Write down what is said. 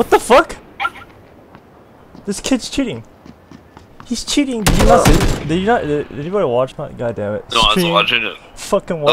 What the fuck? This kid's cheating. He's cheating. Did you not see? Did you not? Did anybody watch my? God damn it. No, I was watching it. Fucking watch.